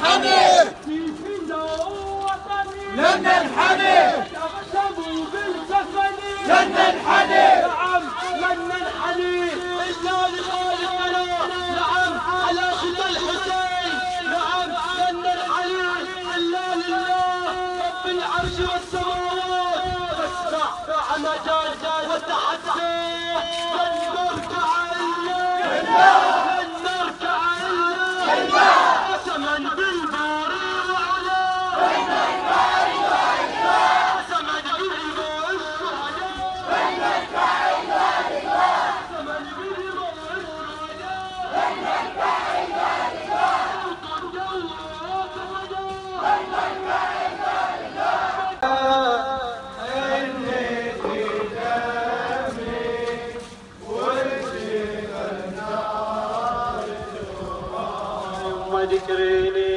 ننحني لن ننحني لن ننحني نعم لن ننحني إلا لخالقنا نعم على خدى الحسين نعم لن ننحني إلا لله رب العرش والسماوات فاسمع مع مجال وتحدى لن نركع إلا الصادق ريني